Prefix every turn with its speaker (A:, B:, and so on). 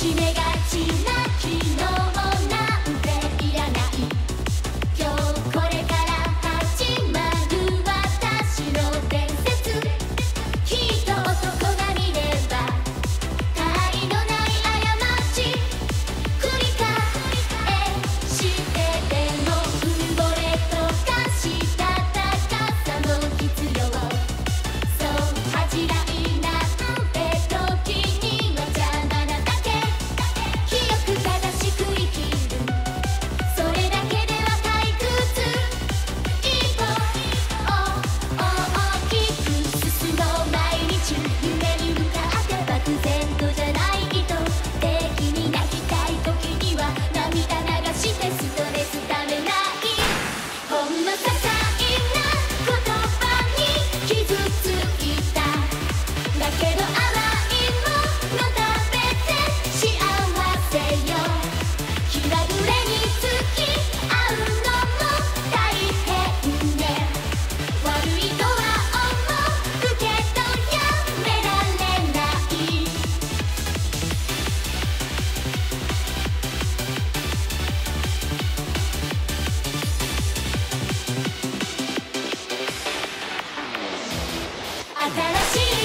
A: 締めがちな新しい